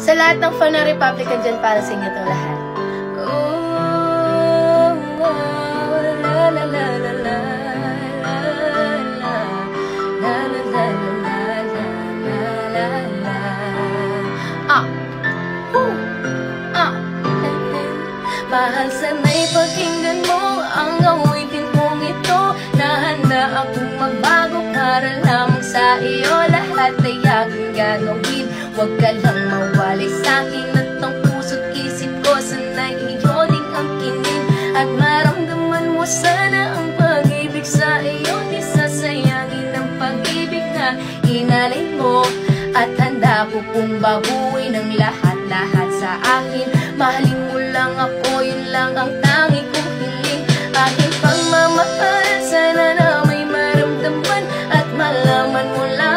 Sa lahat ng fan ng Republican dyan, para sa inyo itong lahat. Oh, la la la la la. Mahal sana'y pakinggan mo ang awitin mong ito. Na handa akong magbago para lamang sa iyo. Lahat ay aking gagawin. Huwag ka lang mawali sa'kin At ang puso't isip ko Sana iyo din ang kinin At maramdaman mo sana Ang pag-ibig sa iyo Di sasayangin ang pag-ibig na Inalay mo. At handa ko pong babuin Ang lahat-lahat sa akin. Mahalin mo lang ako Yun lang ang tangi kong hiling. Aking pagmamahal Sana na may maramdaman. At malaman mo lang